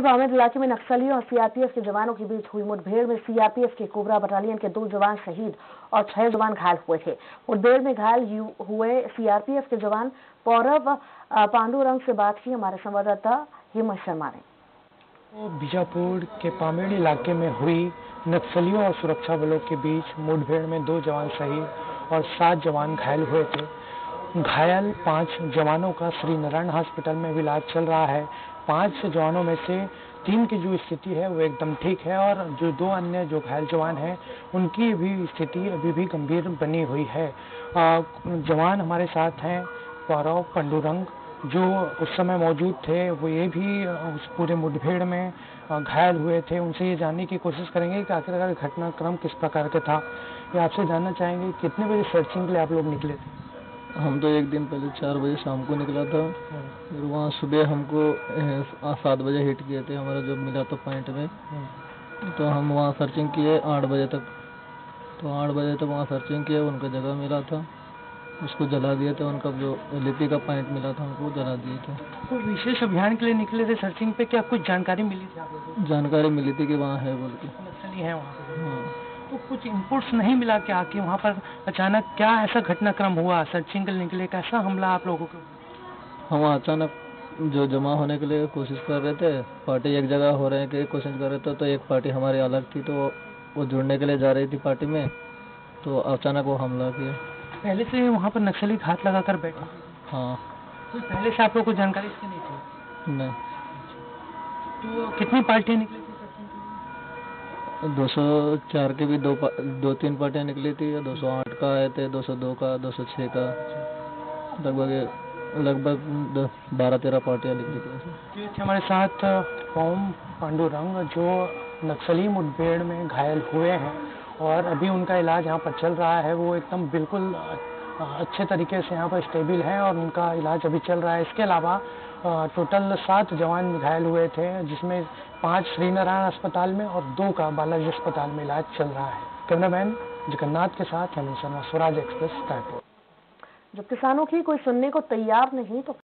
बामेद इलाके में नक्सलियों और सीआरपीएफ के जवानों के बीच हुई मुठभेड़ में सीआरपीएफ के कोबरा बटालियन के दो जवान शहीद और छह जवान घायल हुए थे। मुठभेड़ में घायल हुए सीआरपीएफ के जवान पौरव पांडुरंग से बात की। हमारे संवाददाता हेमंत शर्मा ने। तो बीजापुर के पामेड़ इलाके में हुई नक्सलियों और सुरक्षा बलों के बीच मुठभेड़ में दो जवान शहीद और सात जवान घायल हुए थे। घायल पाँच जवानों का श्री नारायण हॉस्पिटल में इलाज चल रहा है। पाँच जवानों में से तीन की जो स्थिति है, वो एकदम ठीक है और जो दो अन्य जो घायल जवान हैं, उनकी भी स्थिति अभी भी गंभीर बनी हुई है। जवान हमारे साथ हैं, पौरव पंडुरंग, जो उस समय मौजूद थे, वो ये भी उस पूरे मुठभेड़ में घायल हुए थे। उनसे ये जानने की कोशिश करेंगे कि आखिरकार घटनाक्रम किस प्रकार का था। ये आपसे जानना चाहेंगे, कितने बजे सर्चिंग के लिए आप लोग निकले थे? हम तो एक दिन पहले चार बजे शाम को निकला था। फिर वहाँ सुबह हमको सात बजे हिट किए थे हमारा जो मिला था पॉइंट में। तो हम वहाँ सर्चिंग किए आठ बजे तक। तो आठ बजे तक वहाँ सर्चिंग किए उनका जगह मिला था। उसको जला दिए थे उनका जो लिपि का पॉइंट मिला था उनको जला दिए थे। तो विशेष अभियान के लिए निकले थे सर्चिंग पे क्या कुछ जानकारी मिली थी जानकारी मिली थी कि वहाँ है बोल के। है वहाँ तो कुछ इनपुट्स नहीं मिला क्या कि वहाँ पर अचानक क्या ऐसा घटनाक्रम हुआ? सर्चिंग के निकले कैसा हमला आप लोगों को? हम अचानक जो जमा होने के लिए कोशिश कर रहे थे पार्टी एक जगह हो रहे के कोशिश कर रहे थे तो एक पार्टी हमारी अलग थी तो वो जुड़ने के लिए जा रही थी पार्टी में तो अचानक वो हमला किया। पहले से वहाँ पर नक्सली घात लगा कर बैठा हाँ? तो पहले से आप लोग को जानकारी इसकी नहीं थी? नहीं तो कितनी पार्टियाँ निकली? 204 के भी दो दो तीन पार्टियाँ निकली थी 208 का आए थे 202 का 206 का। लगभग लगभग बारह तेरह पार्टियाँ निकली थी हमारे साथ ओम पांडुरंग, जो नक्सली मुठभेड़ में घायल हुए हैं, और अभी उनका इलाज यहाँ पर चल रहा है, वो एकदम बिल्कुल अच्छे तरीके से यहाँ पर स्टेबल हैं और उनका इलाज अभी चल रहा है। इसके अलावा टोटल सात जवान घायल हुए थे, जिसमें पाँच श्रीनारायण अस्पताल में और दो का बालाजी अस्पताल में इलाज चल रहा है। कैमरामैन जगन्नाथ के साथ हेमंत शर्मा, स्वराज एक्सप्रेस, रायपुर। जब किसानों की कोई सुनने को तैयार नहीं तो